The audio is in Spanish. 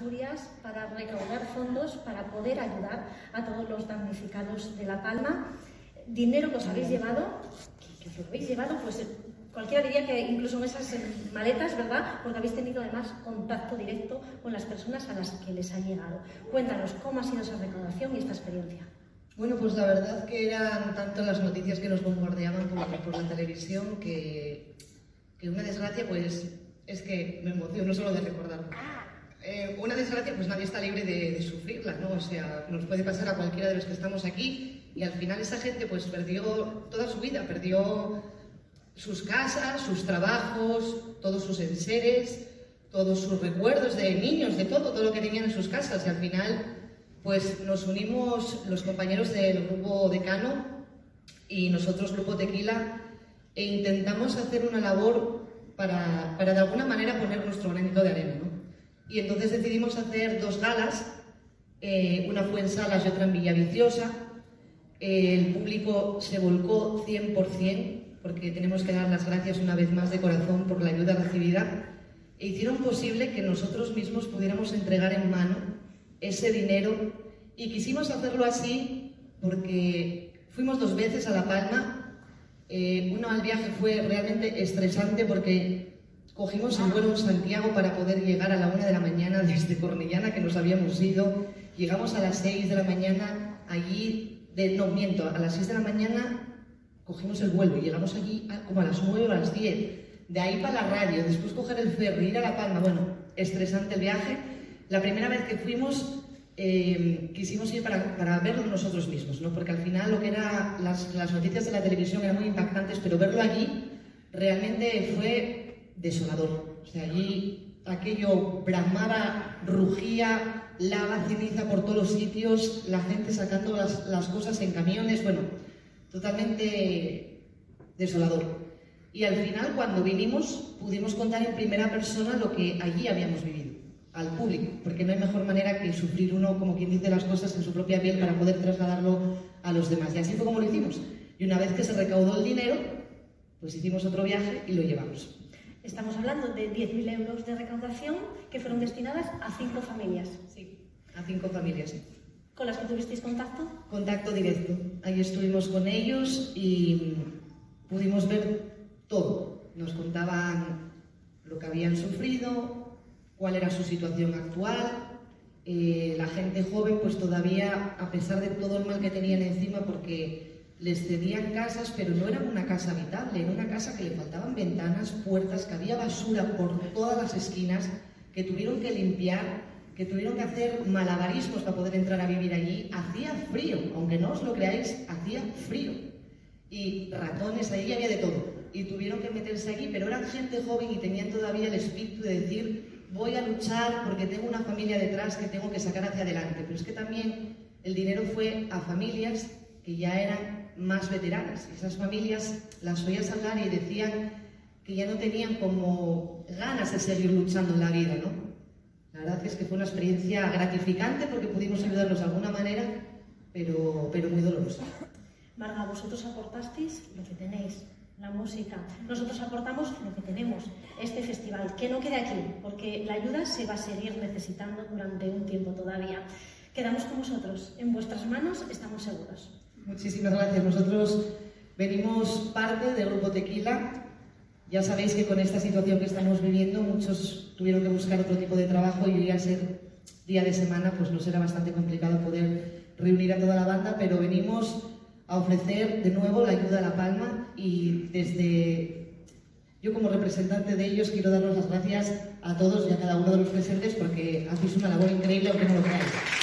Asturias para recaudar fondos para poder ayudar a todos los damnificados de La Palma. Dinero que os habéis llevado, que os lo habéis llevado, pues cualquiera diría que incluso en esas maletas, ¿verdad? Porque habéis tenido además contacto directo con las personas a las que les ha llegado. Cuéntanos cómo ha sido esa recaudación y esta experiencia. Bueno, pues la verdad que eran tanto las noticias que nos bombardeaban por, por la televisión que, que una desgracia, pues es que me emociono solo de recordarlo. Eh, una desgracia, pues nadie está libre de, sufrirla, ¿no? O sea, nos puede pasar a cualquiera de los que estamos aquí y al final esa gente pues perdió toda su vida, perdió sus casas, sus trabajos, todos sus enseres, todos sus recuerdos de niños, de todo, todo lo que tenían en sus casas y al final pues nos unimos los compañeros del grupo Decano y nosotros, Grupo Tequila, e intentamos hacer una labor para, para de alguna manera poner nuestro granito de arena. ¿no? Y entonces decidimos hacer dos galas, eh, una fue en Salas y otra en Villaviciosa. Eh, el público se volcó 100%, porque tenemos que dar las gracias una vez más de corazón por la ayuda recibida, e hicieron posible que nosotros mismos pudiéramos entregar en mano ese dinero y quisimos hacerlo así porque fuimos dos veces a La Palma. Eh, uno al viaje fue realmente estresante porque cogimos el vuelo en Santiago para poder llegar a la una de la mañana desde Cornellana, que nos habíamos ido. Llegamos a las seis de la mañana allí, de, no miento, a las seis de la mañana cogimos el vuelo y llegamos allí a, como a las nueve o a las diez. De ahí para la radio, después coger el ferry, ir a La Palma. Bueno, estresante el viaje la primera vez que fuimos eh, quisimos ir para, para, verlo nosotros mismos, ¿no? porque al final lo que eran las, las, noticias de la televisión eran muy impactantes, pero verlo allí realmente fue desolador. O sea, allí aquello bramaba, rugía, lava, ceniza por todos los sitios, la gente sacando las, cosas en camiones, bueno, totalmente desolador. Y al final, cuando vinimos, pudimos contar en primera persona lo que allí habíamos vivido al público, porque no hay mejor manera que sufrir uno, como quien dice las cosas, en su propia piel para poder trasladarlo a los demás. Y así fue como lo hicimos. Y una vez que se recaudó el dinero, pues hicimos otro viaje y lo llevamos. Estamos hablando de 10.000 euros de recaudación que fueron destinadas a cinco familias. Sí, a cinco familias. ¿Con las que tuvisteis contacto? Contacto directo. Ahí estuvimos con ellos y pudimos ver todo. Nos contaban lo que habían sufrido, cuál era su situación actual. Eh, la gente joven, pues todavía, a pesar de todo el mal que tenían encima, porque les cedían casas, pero no era una casa habitable, era una casa que le faltaban ventanas, puertas, que había basura por todas las esquinas, que tuvieron que limpiar, que tuvieron que hacer malabarismos para poder entrar a vivir allí. Hacía frío, aunque no os lo creáis, hacía frío. Y ratones, ahí había de todo. Y tuvieron que meterse allí, pero eran gente joven y tenían todavía el espíritu de decir, voy a luchar porque tengo una familia detrás que tengo que sacar hacia adelante. Pero es que también el dinero fue a familias que ya eran más veteranas. Esas familias las oías hablar y decían que ya no tenían como ganas de seguir luchando en la vida, ¿no? La verdad es que fue una experiencia gratificante porque pudimos ayudarlos de alguna manera, pero, pero muy dolorosa. Marga, vosotros aportasteis lo que tenéis, la música. Nosotros aportamos lo que tenemos, este festival, que no quede aquí, porque la ayuda se va a seguir necesitando durante un tiempo todavía. Quedamos con vosotros, en vuestras manos estamos seguros. Muchísimas gracias. Nosotros venimos parte del Grupo Tequila. Ya sabéis que con esta situación que estamos viviendo, muchos tuvieron que buscar otro tipo de trabajo y hoy al ser día de semana, pues nos era bastante complicado poder reunir a toda la banda, pero venimos a ofrecer de nuevo la ayuda a La Palma y desde yo como representante de ellos quiero daros las gracias a todos y a cada uno de los presentes porque hacéis una labor increíble aunque no lo creáis.